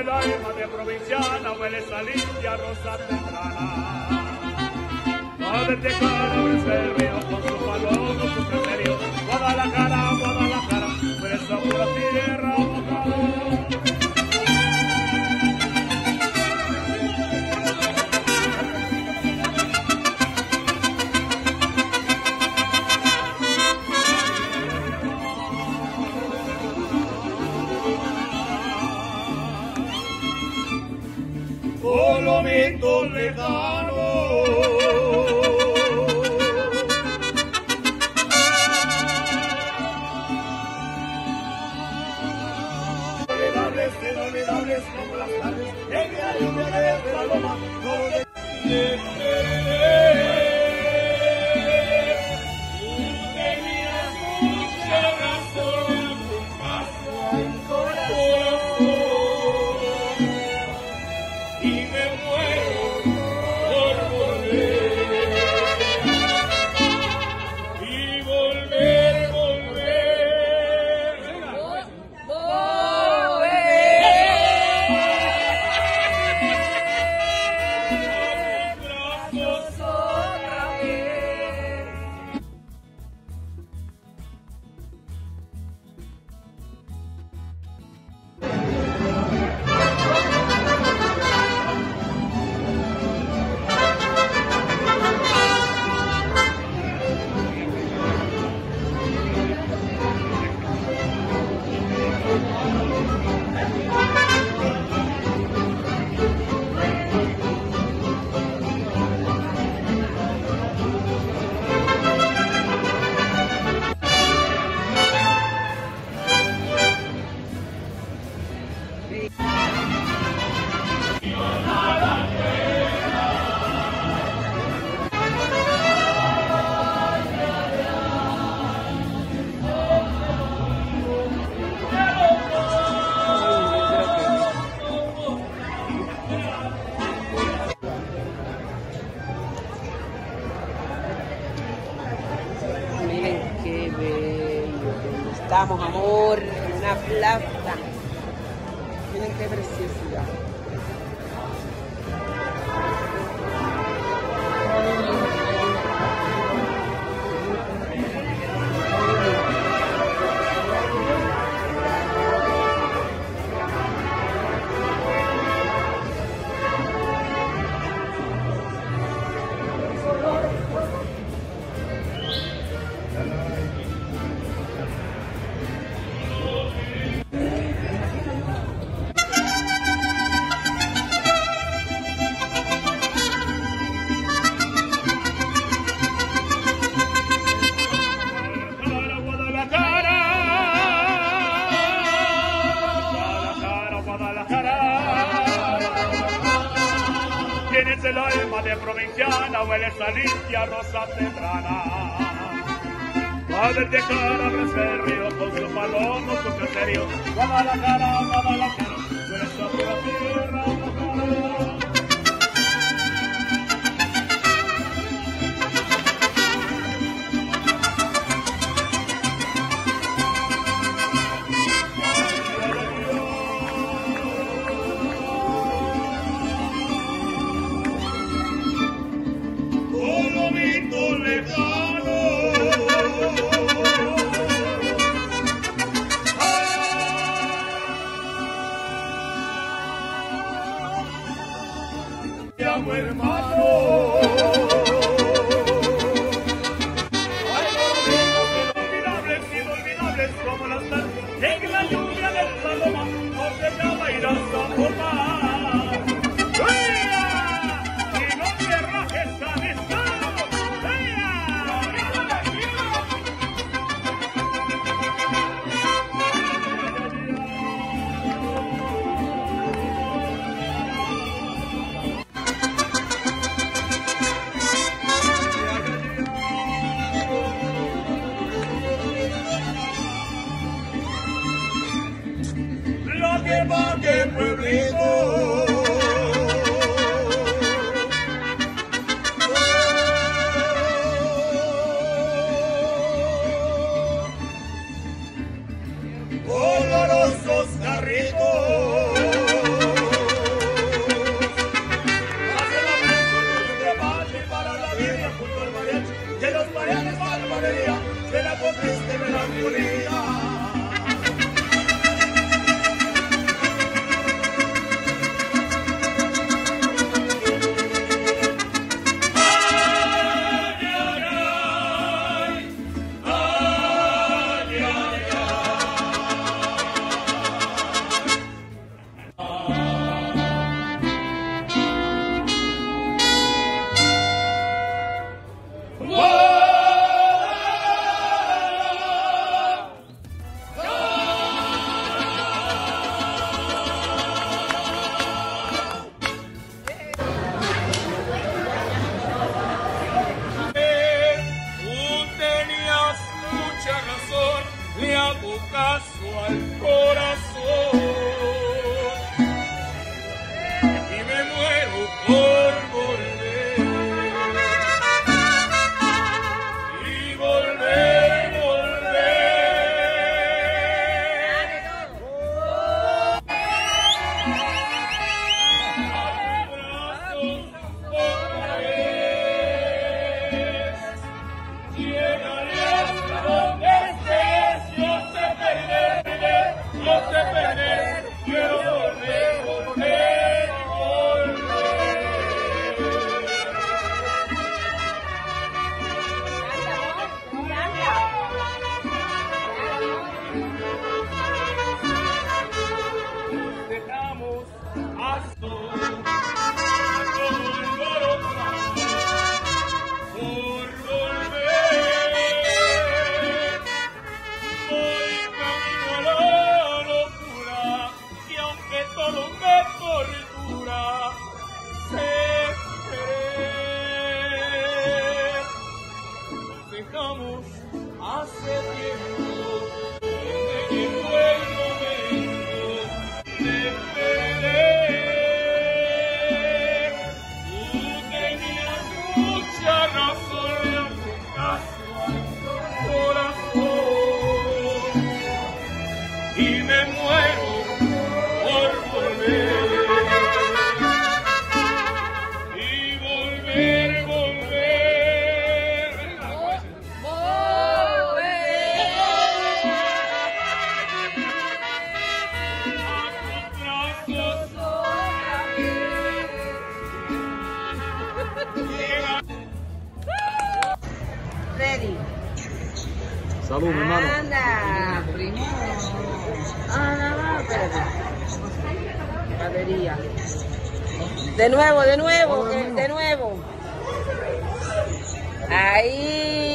el alma de provinciana, huele a limpia rosa temprana. Padre de cara, el río con su palomo, su criterio. Guadalajara, Guadalajara, Colomito lejano. Como las tardes, en la lluvia de la loma, todo de... Tenías mucha razón, paso al corazón y me muero Dios. quebra-se esse lugar. Provinciana, hueles a limpia rosa temprana. Padre de cara, abraza el río con su palomo, su criterio. Guadalajara, Guadalajara, hueles a pura tierra Wait a minute. caso al corazón. Salud, hermano. Anda, primo. Ah, espérate. Batería. De nuevo, de nuevo, de nuevo. Ahí.